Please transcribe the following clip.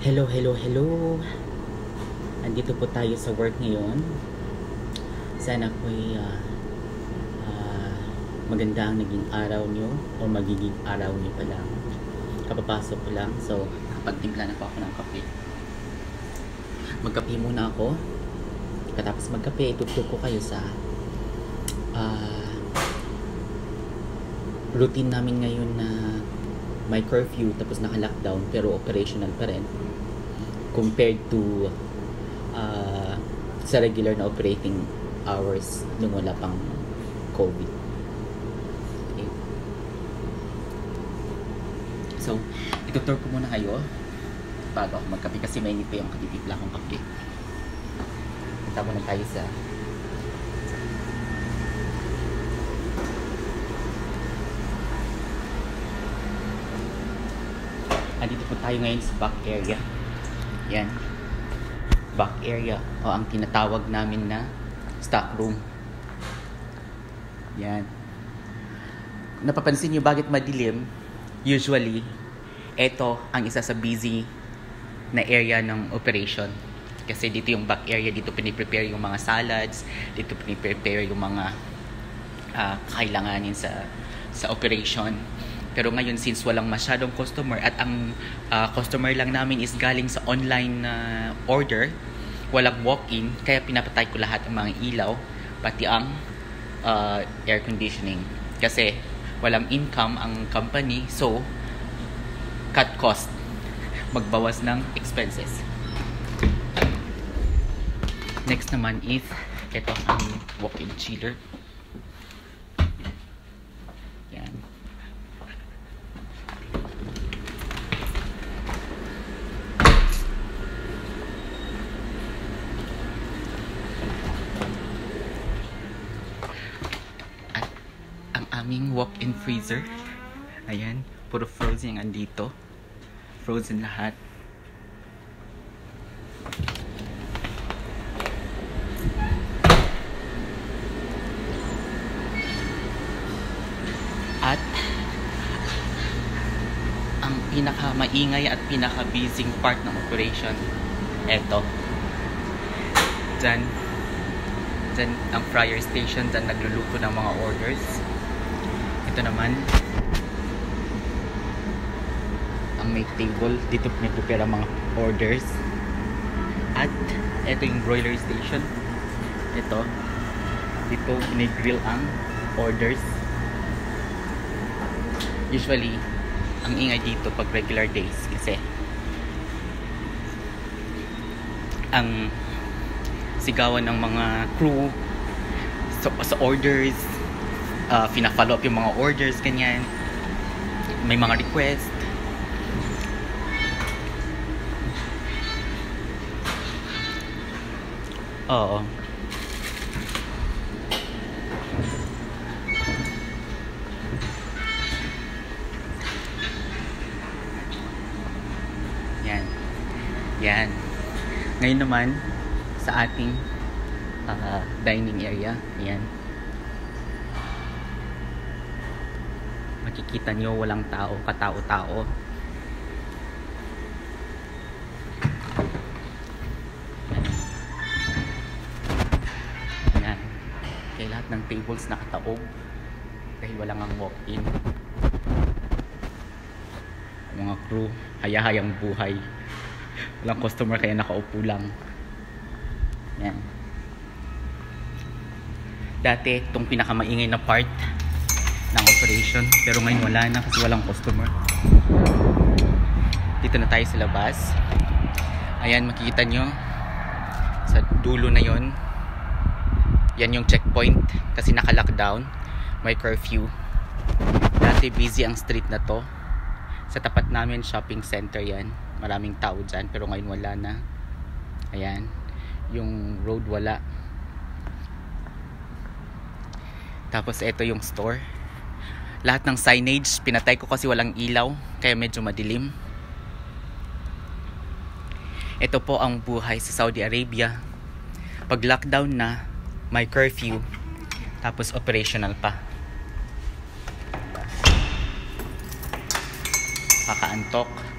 Hello, hello, hello. Andito po tayo sa work ngayon. Sana po'y ah, ah, maganda ang naging araw nyo o magiging araw nyo pa lang. Kapapasok ko lang. So, kapagtimpla na po ako ng kape. Magkape muna ako. Katapos magkape, itutug ko kayo sa ah, routine namin ngayon na may curfew tapos naka-lockdown pero operational pa rin compared to uh, sa regular na operating hours nung wala pang COVID. Okay. So, itutur ko muna kayo bago ako magkape kasi mainit pa yung katitipla akong kape. Punta muna tayo sa Andito po tayo ngayon sa back area. Yan. Back area o ang tinatawag namin na stock room. Yan. Napapansin nyo bakit madilim? Usually, ito ang isa sa busy na area ng operation. Kasi dito yung back area, dito piniprepare yung mga salads, dito piniprepare yung mga uh, kailanganin sa sa operation. Pero ngayon since walang masyadong customer at ang uh, customer lang namin is galing sa online na uh, order, walang walk-in, kaya pinapatay ko lahat ng mga ilaw, pati ang uh, air conditioning. Kasi walang income ang company, so cut cost, magbawas ng expenses. Next naman is ito ang walk-in chiller. Yan. At ang aming walk-in freezer. Ayan, puro frozen yung andito. Frozen lahat. At ang pinaka maingay at pinaka busy part ng operation eto dyan dyan ang fryer station dyan nagluluto ng mga orders ito naman. Ang may table dito pinipipira mga orders. At ito yung broiler station. Ito. Dito pinigrill ang orders. Usually ang ingay dito pag regular days kasi ang sigawan ng mga crew sa, sa orders uh, fina-follow up yung mga orders ganyan may mga request oo Yan. Yan. Ngayon naman, sa ating uh, dining area, yan. Makikita nyo walang tao, katao-tao. Yan. Kaya lahat ng tables nakataob dahil walang ang walk-in mga crew hayahayang buhay walang customer kaya nakaupo lang yan dati itong pinakamaingay na part operation. Pero ngayon wala na kasi walang customer. Dito na tayo sa labas. Ayan makikita nyo. Sa dulo na yon. Yan yung checkpoint kasi naka lockdown may curfew dati busy ang street na to. Sa tapat namin shopping center yan. Maraming tao dyan pero ngayon wala na. Ayan. Yung road wala. Tapos ito yung store lahat ng signage pinatay ko kasi walang ilaw kaya medyo madilim. Ito po ang buhay sa Saudi Arabia. Pag lockdown na may curfew tapos operational pa. Kakaantok